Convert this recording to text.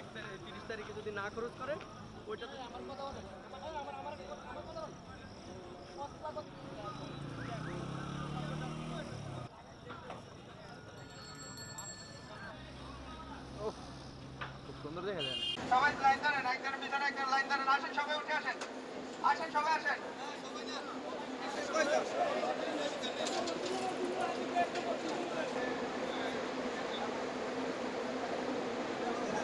এক তিরিশ তারিখে যদি না খরচ করে ওইটা আমার কথা আমার আমার আমার কথা খুব সুন্দর দেখা যায় সবাই লাইন ধরেন একজনের পিছনে একজন লাইন ধরেন। আসেন সবাই উঠে আসেন। আসেন সবাই আসেন। হ্যাঁ,